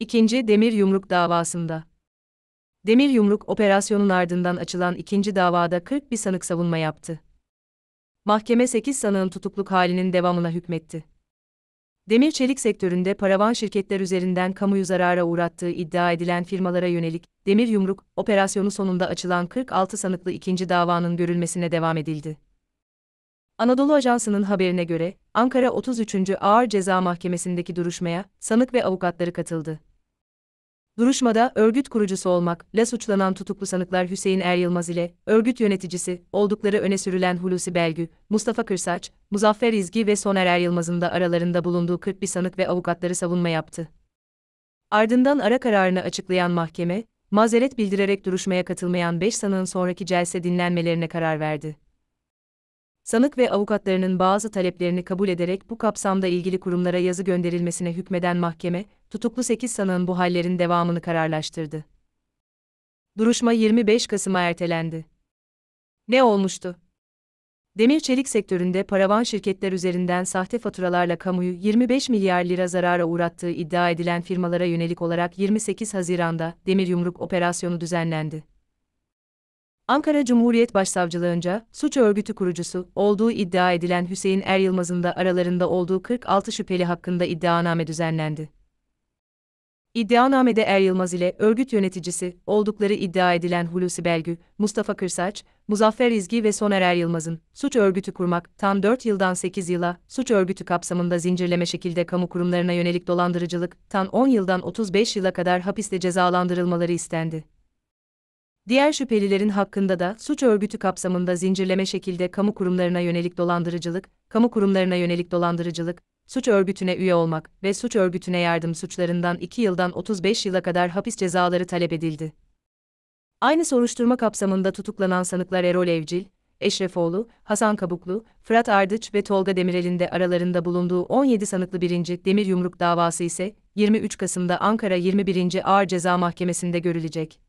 İkinci Demir Yumruk davasında. Demir Yumruk operasyonun ardından açılan ikinci davada 40 bir sanık savunma yaptı. Mahkeme 8 sanığın tutukluk halinin devamına hükmetti. Demir çelik sektöründe paravan şirketler üzerinden kamuyu zarara uğrattığı iddia edilen firmalara yönelik Demir Yumruk operasyonu sonunda açılan 46 sanıklı ikinci davanın görülmesine devam edildi. Anadolu Ajansı'nın haberine göre, Ankara 33. Ağır Ceza Mahkemesi'ndeki duruşmaya sanık ve avukatları katıldı. Duruşmada örgüt kurucusu olmakla suçlanan tutuklu sanıklar Hüseyin Er Yılmaz ile örgüt yöneticisi oldukları öne sürülen Hulusi Belgü, Mustafa Kırsaç, Muzaffer İzgi ve Soner Er Yılmaz'ın da aralarında bulunduğu 41 sanık ve avukatları savunma yaptı. Ardından ara kararını açıklayan mahkeme, mazeret bildirerek duruşmaya katılmayan 5 sanığın sonraki celse dinlenmelerine karar verdi sanık ve avukatlarının bazı taleplerini kabul ederek bu kapsamda ilgili kurumlara yazı gönderilmesine hükmeden mahkeme, tutuklu 8 sanığın bu hallerin devamını kararlaştırdı. Duruşma 25 Kasım'a ertelendi. Ne olmuştu? Demir çelik sektöründe paravan şirketler üzerinden sahte faturalarla kamuyu 25 milyar lira zarara uğrattığı iddia edilen firmalara yönelik olarak 28 Haziran'da Demir Yumruk operasyonu düzenlendi. Ankara Cumhuriyet Başsavcılığınca, suç örgütü kurucusu olduğu iddia edilen Hüseyin Er Yılmaz'ın da aralarında olduğu 46 şüpheli hakkında iddianame düzenlendi. İddianamede Er Yılmaz ile örgüt yöneticisi oldukları iddia edilen Hulusi Belgü, Mustafa Kırsaç, Muzaffer İzgi ve Soner Er Yılmaz'ın suç örgütü kurmak tam 4 yıldan 8 yıla, suç örgütü kapsamında zincirleme şekilde kamu kurumlarına yönelik dolandırıcılık tam 10 yıldan 35 yıla kadar hapiste cezalandırılmaları istendi. Diğer şüphelilerin hakkında da suç örgütü kapsamında zincirleme şekilde kamu kurumlarına yönelik dolandırıcılık, kamu kurumlarına yönelik dolandırıcılık, suç örgütüne üye olmak ve suç örgütüne yardım suçlarından 2 yıldan 35 yıla kadar hapis cezaları talep edildi. Aynı soruşturma kapsamında tutuklanan sanıklar Erol Evcil, Eşrefoğlu, Hasan Kabuklu, Fırat Ardıç ve Tolga Demirel'in de aralarında bulunduğu 17 sanıklı 1. Demir Yumruk davası ise 23 Kasım'da Ankara 21. Ağır Ceza Mahkemesi'nde görülecek.